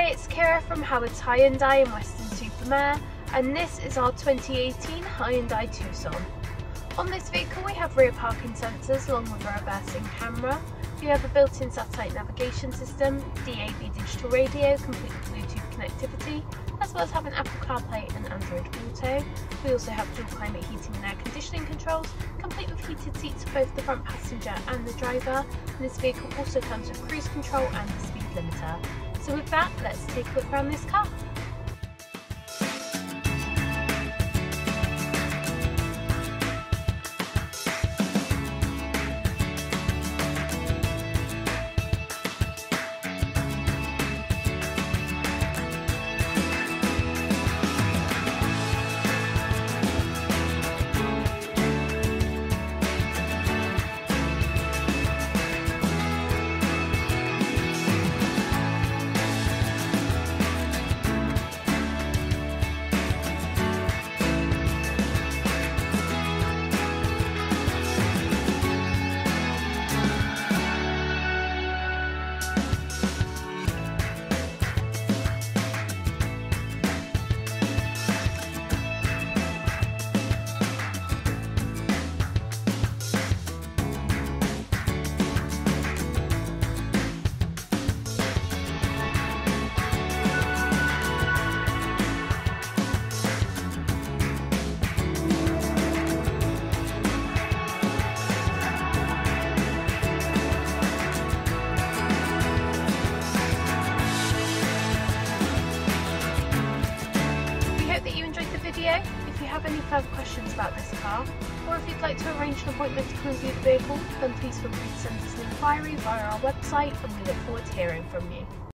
Hi, it's Kira from Howard's Hyundai in Weston-super-Mare and this is our 2018 Hyundai Tucson. On this vehicle we have rear parking sensors along with a reversing camera. We have a built-in satellite navigation system, DAB digital radio complete with Bluetooth connectivity, as well as having Apple CarPlay and Android Auto. We also have dual climate heating and air conditioning controls, complete with heated seats for both the front passenger and the driver. And this vehicle also comes with cruise control and the speed limiter. So with that, let's take a look around this car. Hope that you enjoyed the video. If you have any further questions about this car, or if you'd like to arrange an appointment to come and view the vehicle, then please feel free to send us an inquiry via our website and we look forward to hearing from you.